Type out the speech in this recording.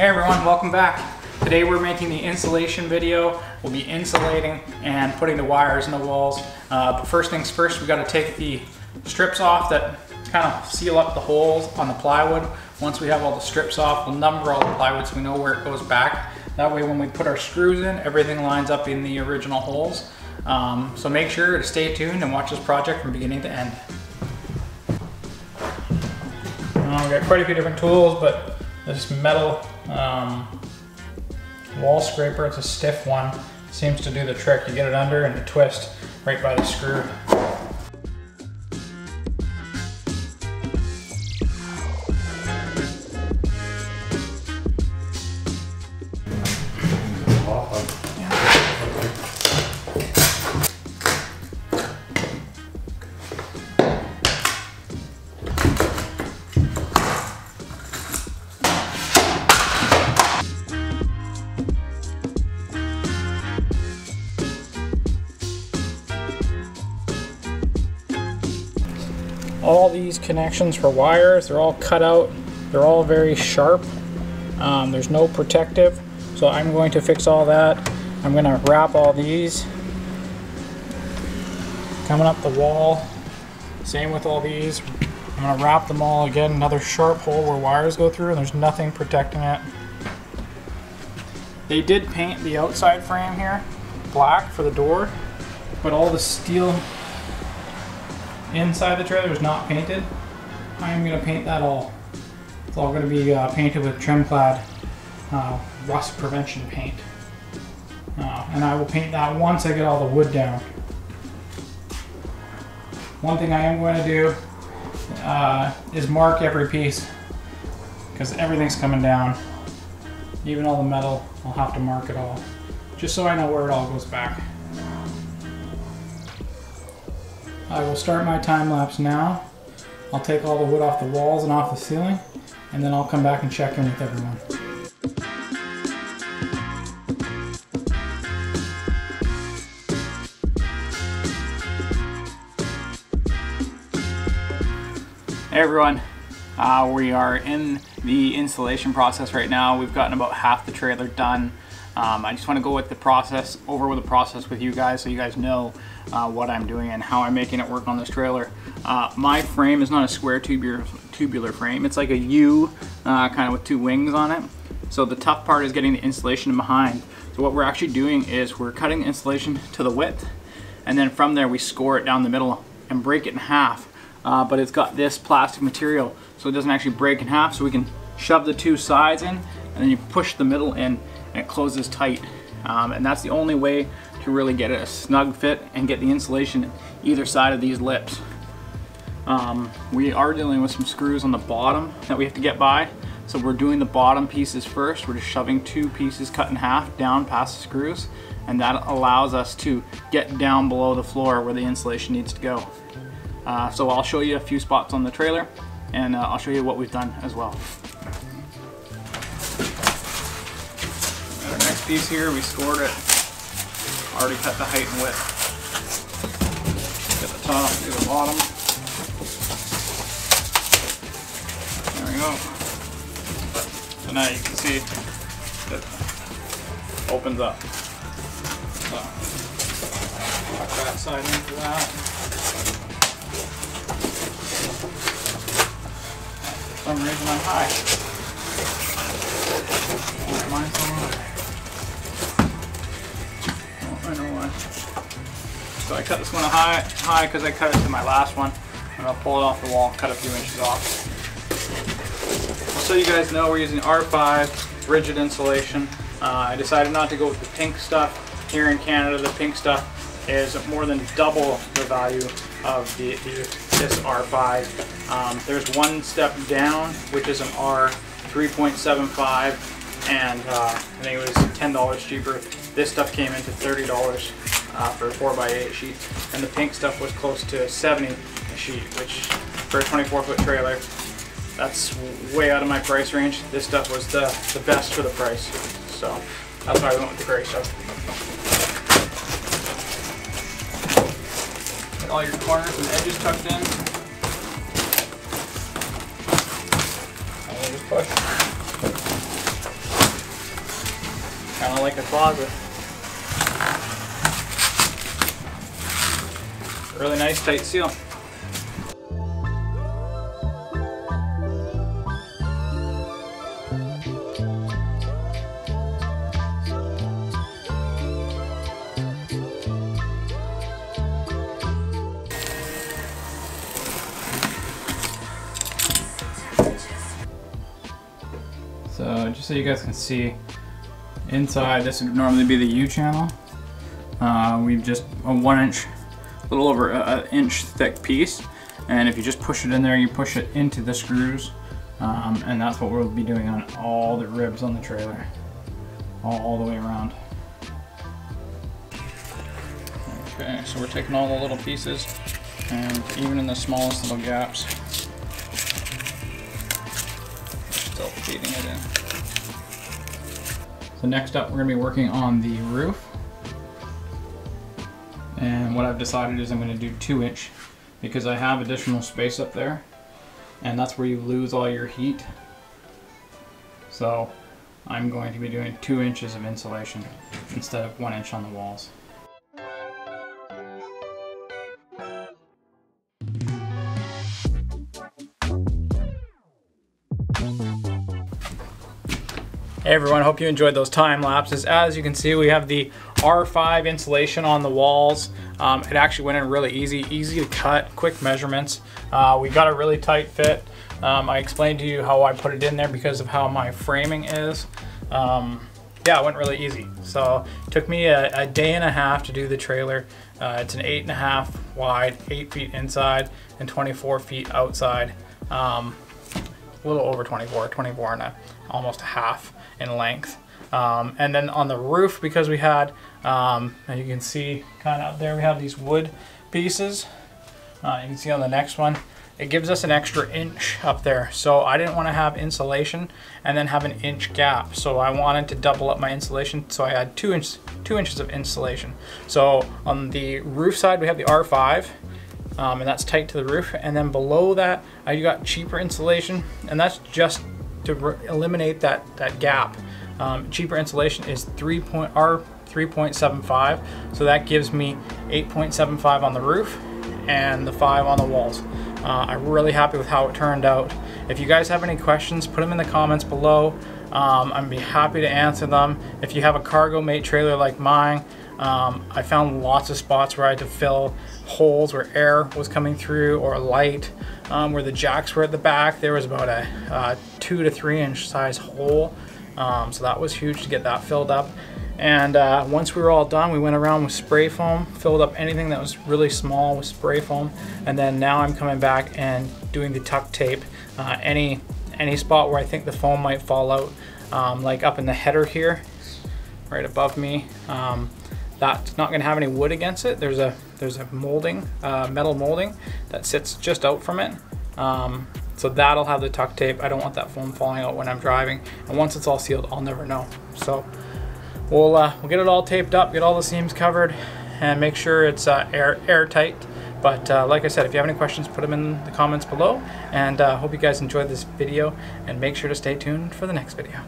Hey everyone, welcome back. Today we're making the insulation video. We'll be insulating and putting the wires in the walls. Uh, but first things first, we gotta take the strips off that kind of seal up the holes on the plywood. Once we have all the strips off, we'll number all the plywood so we know where it goes back. That way when we put our screws in, everything lines up in the original holes. Um, so make sure to stay tuned and watch this project from beginning to end. Uh, we got quite a few different tools, but this metal um, wall scraper, it's a stiff one, seems to do the trick. You get it under and you twist right by the screw. All these connections for wires, they're all cut out. They're all very sharp. Um, there's no protective. So I'm going to fix all that. I'm going to wrap all these. Coming up the wall. Same with all these. I'm going to wrap them all again. Another sharp hole where wires go through and there's nothing protecting it. They did paint the outside frame here black for the door, but all the steel inside the trailer is not painted. I am going to paint that all. It's all going to be uh, painted with Tremclad uh, rust prevention paint. Uh, and I will paint that once I get all the wood down. One thing I am going to do uh, is mark every piece because everything's coming down. Even all the metal, I'll have to mark it all. Just so I know where it all goes back. I will start my time lapse now. I'll take all the wood off the walls and off the ceiling, and then I'll come back and check in with everyone. Hey everyone, uh, we are in the installation process right now. We've gotten about half the trailer done. Um, I just want to go with the process, over with the process with you guys so you guys know uh, what I'm doing and how I'm making it work on this trailer. Uh, my frame is not a square tubular, tubular frame. It's like a U uh, kind of with two wings on it. So the tough part is getting the insulation behind. So what we're actually doing is we're cutting the insulation to the width and then from there we score it down the middle and break it in half. Uh, but it's got this plastic material so it doesn't actually break in half so we can shove the two sides in and then you push the middle in and it closes tight. Um, and that's the only way to really get a snug fit and get the insulation either side of these lips. Um, we are dealing with some screws on the bottom that we have to get by. So we're doing the bottom pieces first. We're just shoving two pieces cut in half down past the screws and that allows us to get down below the floor where the insulation needs to go. Uh, so I'll show you a few spots on the trailer and uh, I'll show you what we've done as well. Piece here, we scored it. Already cut the height and width. Get the top, do the bottom. There we go. So now you can see it opens up. So, tuck that side into that. For some reason I'm high. Mine's So I cut this one high high because I cut it to my last one. And I'll pull it off the wall, cut a few inches off. So you guys know we're using R5 rigid insulation. Uh, I decided not to go with the pink stuff. Here in Canada, the pink stuff is more than double the value of the, the this R5. Um, there's one step down, which is an R3.75, and uh, I think it was $10 cheaper. This stuff came into $30 uh, for a 4x8 sheet. And the pink stuff was close to 70 a sheet, which for a 24 foot trailer, that's way out of my price range. This stuff was the, the best for the price. So that's why I went with the gray stuff. Get all your corners and edges tucked in. And just push. Kind of like a closet. Really nice tight seal. So just so you guys can see, inside this would normally be the U channel. Uh, we've just a one inch, little over an inch thick piece. And if you just push it in there, you push it into the screws. Um, and that's what we'll be doing on all the ribs on the trailer. All, all the way around. Okay, so we're taking all the little pieces and even in the smallest little gaps, still feeding it in. So next up, we're gonna be working on the roof. And what I've decided is I'm gonna do two inch because I have additional space up there and that's where you lose all your heat. So I'm going to be doing two inches of insulation instead of one inch on the walls. Hey everyone, hope you enjoyed those time lapses. As you can see, we have the R5 insulation on the walls. Um, it actually went in really easy, easy to cut, quick measurements. Uh, we got a really tight fit. Um, I explained to you how I put it in there because of how my framing is. Um, yeah, it went really easy. So it took me a, a, day and a half to do the trailer. Uh, it's an eight and a half wide, eight feet inside and 24 feet outside. Um, a little over 24, 24 and a, almost a half in length. Um, and then on the roof, because we had, um, you can see kind of there, we have these wood pieces. Uh, you can see on the next one, it gives us an extra inch up there. So I didn't want to have insulation and then have an inch gap. So I wanted to double up my insulation. So I had two, inch, two inches of insulation. So on the roof side, we have the R5 um, and that's tight to the roof. And then below that, I got cheaper insulation and that's just to eliminate that, that gap. Um, cheaper insulation is 3 point, R 3.75, so that gives me 8.75 on the roof and the 5 on the walls. Uh, I'm really happy with how it turned out. If you guys have any questions, put them in the comments below. Um, I'd be happy to answer them. If you have a cargo mate trailer like mine, um, I found lots of spots where I had to fill holes where air was coming through or light. Um, where the jacks were at the back, there was about a uh, two to three inch size hole. Um, so that was huge to get that filled up. And uh, once we were all done, we went around with spray foam, filled up anything that was really small with spray foam. And then now I'm coming back and doing the tuck tape. Uh, any, any spot where I think the foam might fall out, um, like up in the header here, right above me. Um, that's not going to have any wood against it. There's a there's a molding, uh, metal molding that sits just out from it. Um, so that'll have the tuck tape. I don't want that foam falling out when I'm driving. And once it's all sealed, I'll never know. So we'll, uh, we'll get it all taped up, get all the seams covered, and make sure it's uh, air airtight. But uh, like I said, if you have any questions, put them in the comments below. And uh, hope you guys enjoyed this video, and make sure to stay tuned for the next video.